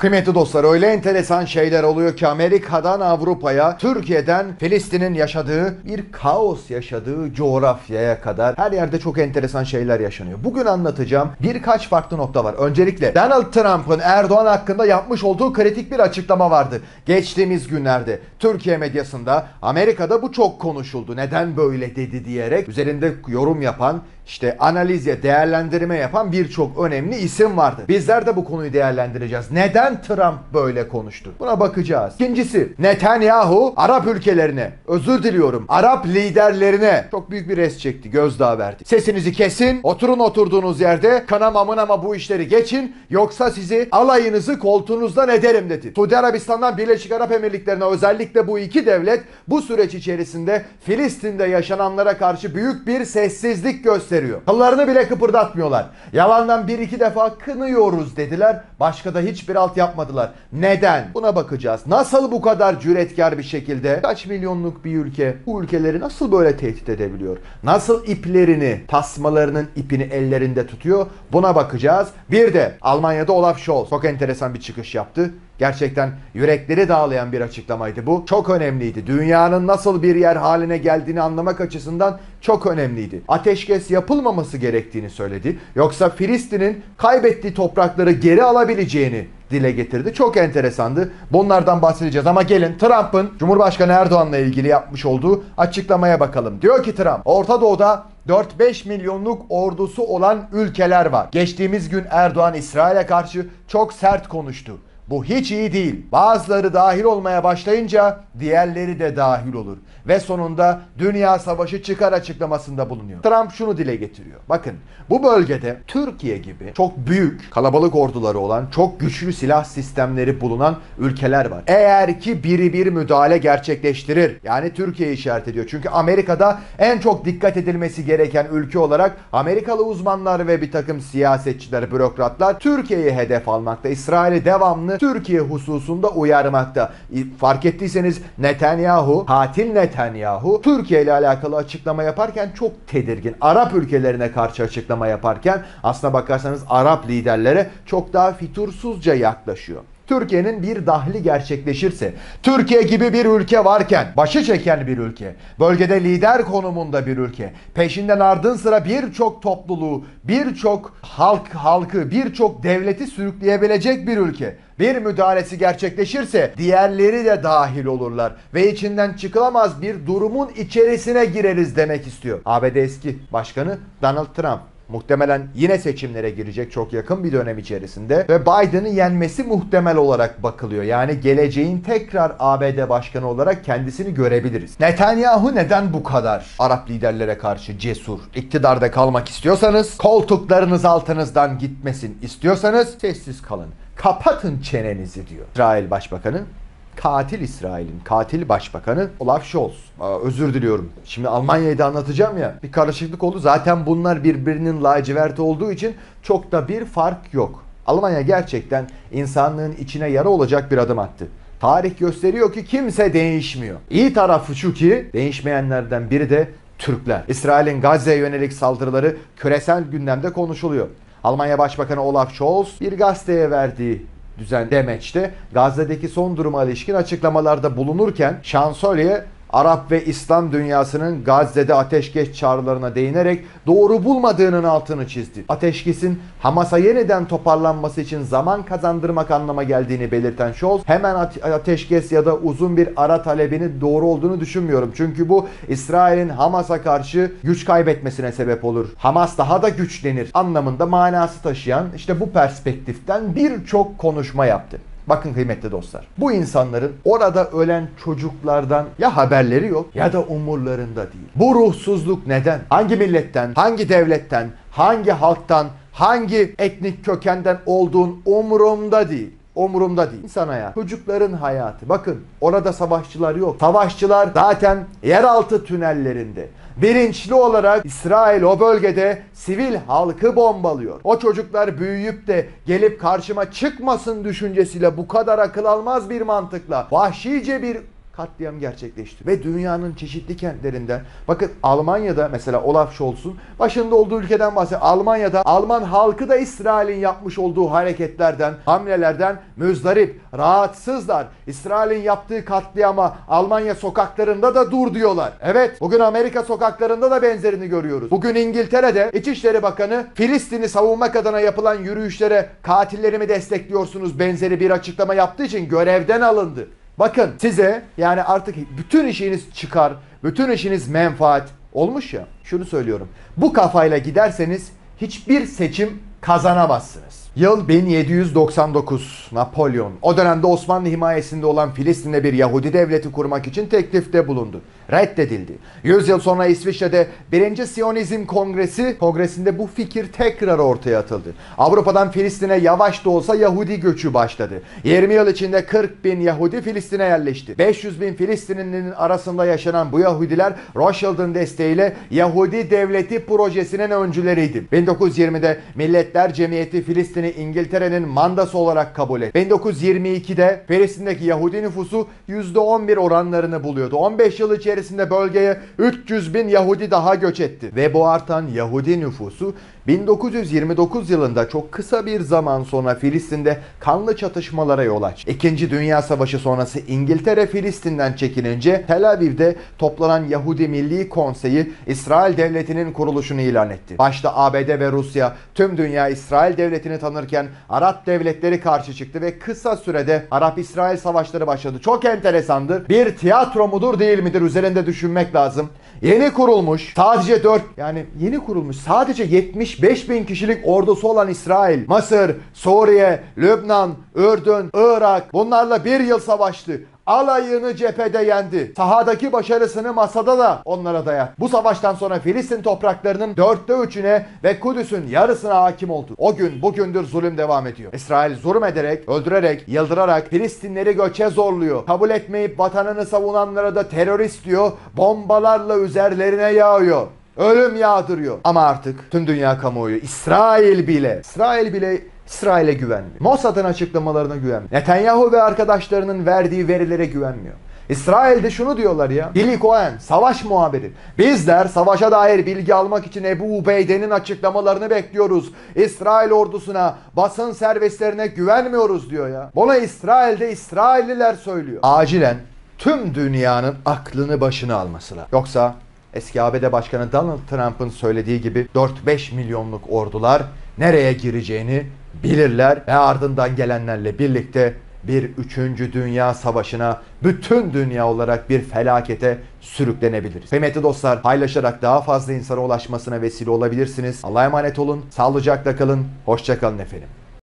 Kıymetli dostlar öyle enteresan şeyler oluyor ki Amerika'dan Avrupa'ya, Türkiye'den Filistin'in yaşadığı bir kaos yaşadığı coğrafyaya kadar her yerde çok enteresan şeyler yaşanıyor. Bugün anlatacağım birkaç farklı nokta var. Öncelikle Donald Trump'ın Erdoğan hakkında yapmış olduğu kritik bir açıklama vardı. Geçtiğimiz günlerde Türkiye medyasında Amerika'da bu çok konuşuldu. Neden böyle dedi diyerek üzerinde yorum yapan işte analizye, değerlendirme yapan birçok önemli isim vardı. Bizler de bu konuyu değerlendireceğiz. Neden Trump böyle konuştu? Buna bakacağız. İkincisi, Netanyahu Arap ülkelerine, özür diliyorum, Arap liderlerine çok büyük bir res çekti, gözdağı verdi. Sesinizi kesin, oturun oturduğunuz yerde, kanamamın ama bu işleri geçin, yoksa sizi alayınızı koltuğunuzdan ederim dedi. Suudi Arabistan'dan Birleşik Arap Emirlikleri'ne özellikle bu iki devlet bu süreç içerisinde Filistin'de yaşananlara karşı büyük bir sessizlik gösteriyor. Kıllarını bile kıpırdatmıyorlar. Yalandan bir iki defa kınıyoruz dediler. Başka da hiçbir alt yapmadılar. Neden? Buna bakacağız. Nasıl bu kadar cüretkar bir şekilde kaç milyonluk bir ülke bu ülkeleri nasıl böyle tehdit edebiliyor? Nasıl iplerini, tasmalarının ipini ellerinde tutuyor? Buna bakacağız. Bir de Almanya'da Olaf Scholz çok enteresan bir çıkış yaptı. Gerçekten yürekleri dağlayan bir açıklamaydı bu. Çok önemliydi. Dünyanın nasıl bir yer haline geldiğini anlamak açısından çok önemliydi. Ateşkes yapılmaması gerektiğini söyledi. Yoksa Filistin'in kaybettiği toprakları geri alabileceğini dile getirdi. Çok enteresandı. Bunlardan bahsedeceğiz ama gelin Trump'ın Cumhurbaşkanı Erdoğan'la ilgili yapmış olduğu açıklamaya bakalım. Diyor ki Trump, Orta Doğu'da 4-5 milyonluk ordusu olan ülkeler var. Geçtiğimiz gün Erdoğan İsrail'e karşı çok sert konuştu. Bu hiç iyi değil. Bazıları dahil olmaya başlayınca diğerleri de dahil olur. Ve sonunda dünya savaşı çıkar açıklamasında bulunuyor. Trump şunu dile getiriyor. Bakın bu bölgede Türkiye gibi çok büyük kalabalık orduları olan çok güçlü silah sistemleri bulunan ülkeler var. Eğer ki biri bir müdahale gerçekleştirir yani Türkiye işaret ediyor. Çünkü Amerika'da en çok dikkat edilmesi gereken ülke olarak Amerikalı uzmanlar ve bir takım siyasetçiler, bürokratlar Türkiye'yi hedef almakta. İsrail'i devamlı Türkiye hususunda uyarmakta. Fark ettiyseniz Netanyahu, katil Netanyahu Türkiye ile alakalı açıklama yaparken çok tedirgin. Arap ülkelerine karşı açıklama yaparken aslına bakarsanız Arap liderlere çok daha fitursuzca yaklaşıyor. Türkiye'nin bir dahli gerçekleşirse, Türkiye gibi bir ülke varken, başı çeken bir ülke, bölgede lider konumunda bir ülke, peşinden ardın sıra birçok topluluğu, birçok halk halkı, birçok devleti sürükleyebilecek bir ülke bir müdahalesi gerçekleşirse diğerleri de dahil olurlar ve içinden çıkılamaz bir durumun içerisine gireriz demek istiyor. ABD eski başkanı Donald Trump. Muhtemelen yine seçimlere girecek çok yakın bir dönem içerisinde ve Biden'ı yenmesi muhtemel olarak bakılıyor. Yani geleceğin tekrar ABD başkanı olarak kendisini görebiliriz. Netanyahu neden bu kadar Arap liderlere karşı cesur? İktidarda kalmak istiyorsanız, koltuklarınız altınızdan gitmesin istiyorsanız sessiz kalın. Kapatın çenenizi diyor. İsrail Başbakanı katil İsrail'in katil başbakanı Olaf Scholz. Aa, özür diliyorum. Şimdi Almanya'yı da anlatacağım ya. Bir karışıklık oldu. Zaten bunlar birbirinin laciverti olduğu için çok da bir fark yok. Almanya gerçekten insanlığın içine yara olacak bir adım attı. Tarih gösteriyor ki kimse değişmiyor. İyi tarafı şu ki değişmeyenlerden biri de Türkler. İsrail'in Gazze'ye yönelik saldırıları küresel gündemde konuşuluyor. Almanya Başbakanı Olaf Scholz bir gazeteye verdiği düzen demeçte. Gazze'deki son duruma ilişkin açıklamalarda bulunurken şansölye Arap ve İslam dünyasının Gazze'de ateşkes çağrılarına değinerek doğru bulmadığının altını çizdi. Ateşkesin Hamas'a yeniden toparlanması için zaman kazandırmak anlama geldiğini belirten Scholz hemen ateşkes ya da uzun bir ara talebini doğru olduğunu düşünmüyorum. Çünkü bu İsrail'in Hamas'a karşı güç kaybetmesine sebep olur. Hamas daha da güçlenir anlamında manası taşıyan işte bu perspektiften birçok konuşma yaptı. Bakın kıymetli dostlar. Bu insanların orada ölen çocuklardan ya haberleri yok ya da umurlarında değil. Bu ruhsuzluk neden? Hangi milletten, hangi devletten, hangi halktan, hangi etnik kökenden olduğun umurumda değil. Umurumda değil. İnsan hayatı. Çocukların hayatı. Bakın orada savaşçılar yok. Savaşçılar zaten yeraltı tünellerinde. Bilinçli olarak İsrail o bölgede sivil halkı bombalıyor. O çocuklar büyüyüp de gelip karşıma çıkmasın düşüncesiyle bu kadar akıl almaz bir mantıkla vahşice bir katliam gerçekleşti. Ve dünyanın çeşitli kentlerinden bakın Almanya'da mesela Olaf Scholz'un başında olduğu ülkeden bahsediyor. Almanya'da Alman halkı da İsrail'in yapmış olduğu hareketlerden, hamlelerden müzdarip, rahatsızlar. İsrail'in yaptığı katliama Almanya sokaklarında da dur diyorlar. Evet bugün Amerika sokaklarında da benzerini görüyoruz. Bugün İngiltere'de İçişleri Bakanı Filistin'i savunmak adına yapılan yürüyüşlere katillerimi destekliyorsunuz benzeri bir açıklama yaptığı için görevden alındı. Bakın size yani artık bütün işiniz çıkar, bütün işiniz menfaat olmuş ya. Şunu söylüyorum. Bu kafayla giderseniz hiçbir seçim kazanamazsınız. Yıl 1799. Napolyon. O dönemde Osmanlı himayesinde olan Filistin'de bir Yahudi devleti kurmak için teklifte bulundu. Reddedildi. 100 yıl sonra İsviçre'de 1. Siyonizm Kongresi kongresinde bu fikir tekrar ortaya atıldı. Avrupa'dan Filistin'e yavaş da olsa Yahudi göçü başladı. 20 yıl içinde 40 bin Yahudi Filistin'e yerleşti. 500 bin Filistinlinin arasında yaşanan bu Yahudiler Rothschild'ın desteğiyle Yahudi Devleti projesinin öncüleriydi. 1920'de Milletler Cemiyeti Filistin'i İngiltere'nin mandası olarak kabul etti. 1922'de Filistin'deki Yahudi nüfusu %11 oranlarını buluyordu. 15 yıl içerisinde bölgeye 300 bin Yahudi daha göç etti. Ve bu artan Yahudi nüfusu 1929 yılında çok kısa bir zaman sonra Filistin'de kanlı çatışmalara yol açtı. İkinci Dünya Savaşı sonrası İngiltere Filistin'den çekilince Tel Aviv'de toplanan Yahudi Milli Konseyi İsrail Devleti'nin kuruluşunu ilan etti. Başta ABD ve Rusya tüm dünya İsrail Devleti'ni tanırken Arap devletleri karşı çıktı ve kısa sürede Arap-İsrail savaşları başladı. Çok enteresandır. Bir tiyatro mudur değil midir üzerinde düşünmek lazım. Yeni kurulmuş sadece 4 yani yeni kurulmuş sadece 70 5000 kişilik ordusu olan İsrail, Mısır, Suriye, Lübnan, Ürdün, Irak bunlarla bir yıl savaştı alayını cephede yendi. Sahadaki başarısını masada da onlara dayattı. Bu savaştan sonra Filistin topraklarının dörtte üçüne ve Kudüs'ün yarısına hakim oldu. O gün bugündür zulüm devam ediyor. İsrail zulüm ederek, öldürerek, yıldırarak Filistinleri göçe zorluyor. Kabul etmeyip vatanını savunanlara da terörist diyor, bombalarla üzerlerine yağıyor. Ölüm yağdırıyor. Ama artık tüm dünya kamuoyu İsrail bile, İsrail bile İsrail'e güvenmiyor. Mossad'ın açıklamalarına güvenmiyor. Netanyahu ve arkadaşlarının verdiği verilere güvenmiyor. İsrail'de şunu diyorlar ya. Billy Cohen, savaş muhabiri. Bizler savaşa dair bilgi almak için Ebu Ubeyde'nin açıklamalarını bekliyoruz. İsrail ordusuna, basın servislerine güvenmiyoruz diyor ya. Bunu İsrail'de İsrailliler söylüyor. Acilen tüm dünyanın aklını başına alması lazım. Yoksa eski ABD Başkanı Donald Trump'ın söylediği gibi 4-5 milyonluk ordular nereye gireceğini bilirler ve ardından gelenlerle birlikte bir 3. Dünya Savaşı'na bütün dünya olarak bir felakete sürüklenebiliriz. Kıymetli dostlar paylaşarak daha fazla insana ulaşmasına vesile olabilirsiniz. Allah'a emanet olun, sağlıcakla kalın, hoşça kalın efendim.